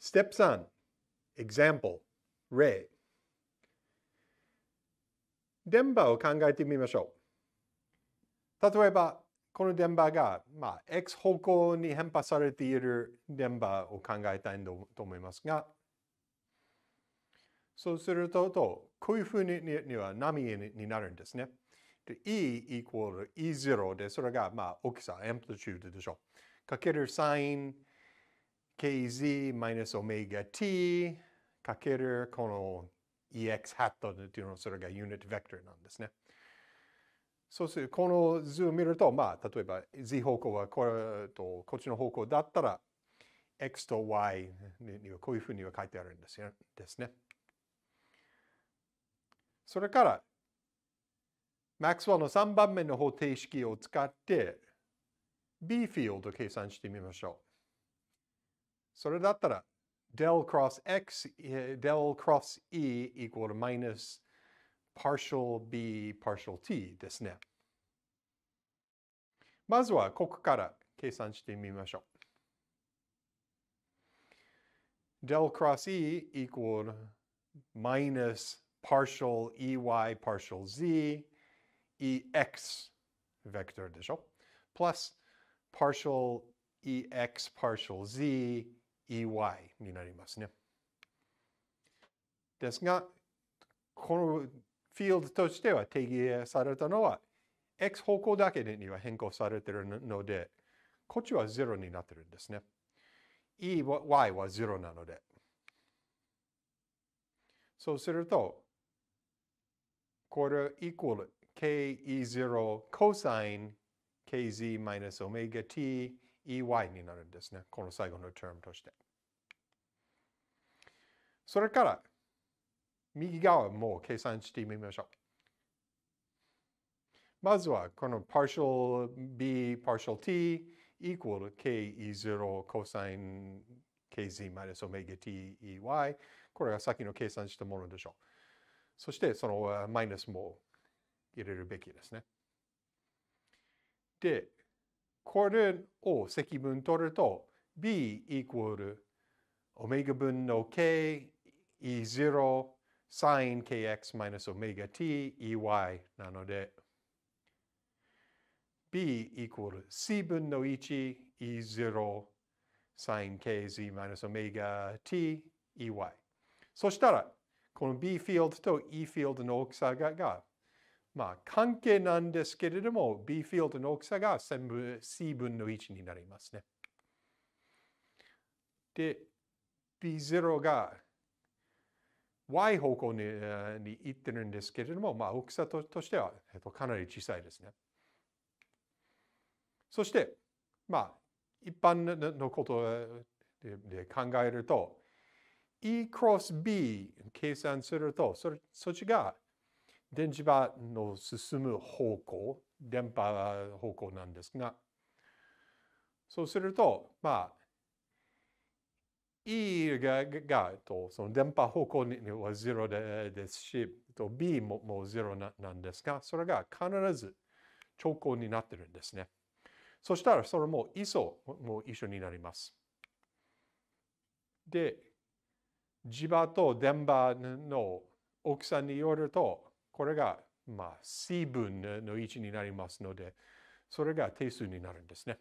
Step 3 Example 例電波を考えてみましょう。例えば、この電波が、まあ、X 方向に変化されている電波を考えたいと思いますが、そうすると、こういうふうにには波になるんですね。で E イコール E0 で、それがまあ大きさ、アンプリチュードでしょう。かけるサイン kz マイナスオメガ t かけるこの ex ハットっていうのそれがユニットベクターなんですね。そうすると、この図を見ると、まあ、例えば z 方向はこれとこっちの方向だったら、x と y にはこういうふうには書いてあるんですよですね。それから、マックスウェルの3番目の方程式を使って B フィールドを計算してみましょう。それだったら del cross x del cross e equal to minus partial b partial t ですね。まずはここから計算してみましょう。del cross e equal minus partial ey partial z ex ベクターでしょ plus partial ex partial z ey になりますね。ですが、このフィールドとしては定義されたのは x 方向だけには変更されているので、こっちは0になってるんですね。e、y は0なので。そうすると、これイコール ke0 cosine kz マイナスオメガ t ey になるんですね。この最後のテームとして。それから、右側も計算してみましょう。まずは、この partial b partial t equal ke0 cosine kz マイナスオメガ t ey これがさっきの計算したものでしょう。そしてそのマイナスも入れるべきですね。で、これを積分取ると b イコールオメガ分の k e0 sin kx マイナスオメガ t ey なので b イコール c 分の1 e0 sin kz マイナスオメガ t ey そしたらこの B フィールドと E フィールドの大きさががまあ関係なんですけれども B フィールドの大きさが全部 C 分の1になりますね。で B0 が Y 方向にに行ってるんですけれども、まあ、大きさととしては、えっと、かなり小さいですね。そして、まあ、一般のことで考えると、E クロス B 計算すると、それそっちが電磁場の進む方向、電波方向なんですが、そうすると、まあ、E ががとその電波方向には0でですし、と B ももう0ななんですが、それが必ず兆候になってるんですね。そしたらそれも ISO も一緒になります。で、磁場と電波の大きさによると、これがまあ C 分の位置になりますので、それが定数になるんですね。